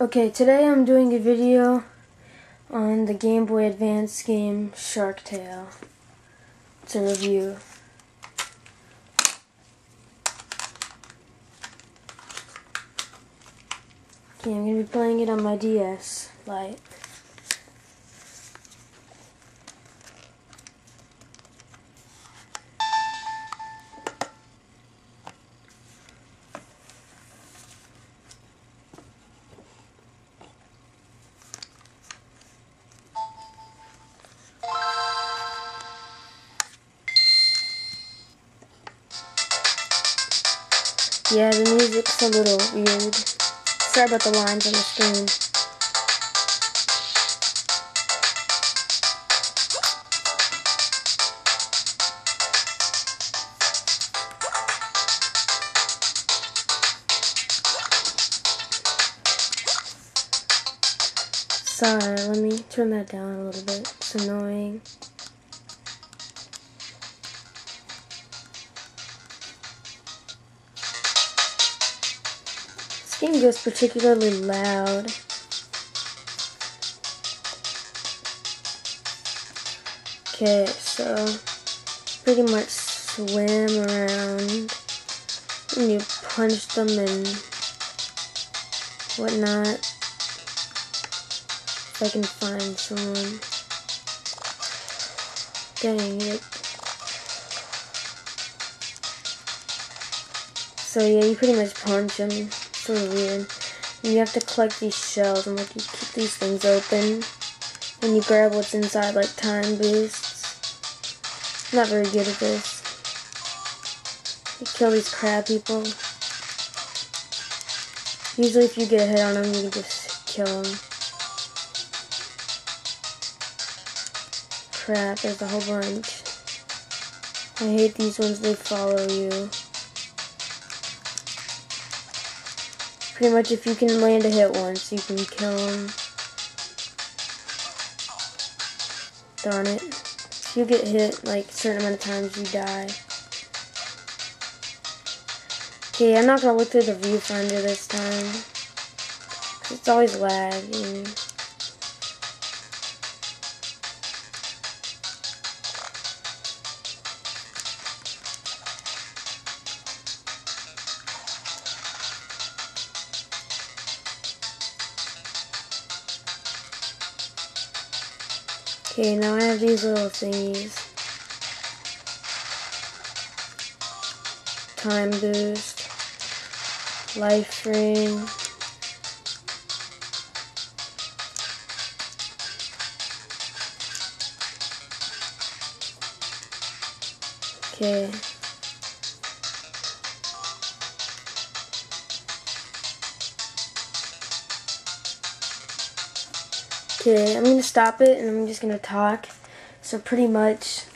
Okay, today I'm doing a video on the Game Boy Advance game Shark Tale. A review. Okay, I'm going to be playing it on my DS Lite. Yeah, the music's a little weird. Sorry about the lines on the screen. Sorry, let me turn that down a little bit. It's annoying. Game goes particularly loud. Okay, so pretty much swim around and you punch them and whatnot. If I can find someone. Dang it. So yeah, you pretty much punch them of weird. And you have to collect these shells and like you keep these things open. And you grab what's inside like time boosts. I'm not very good at this. You kill these crab people. Usually if you get a hit on them, you can just kill them. Crap, there's a whole bunch. I hate these ones, they follow you. Pretty much if you can land a hit once, you can kill him. Darn it. If you get hit, like, a certain amount of times, you die. Okay, I'm not gonna look through the viewfinder this time. It's always lagging. Okay, now I have these little thingies. Time boost. Life ring. Okay. Okay, I'm going to stop it and I'm just going to talk. So pretty much,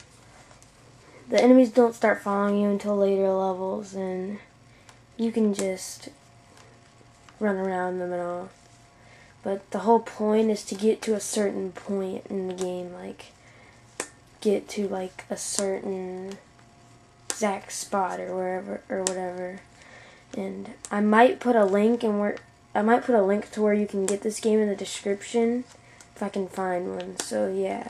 the enemies don't start following you until later levels and you can just run around them and all. But the whole point is to get to a certain point in the game, like get to like a certain exact spot or wherever or whatever. And I might put a link and where I might put a link to where you can get this game in the description if I can find one. So yeah.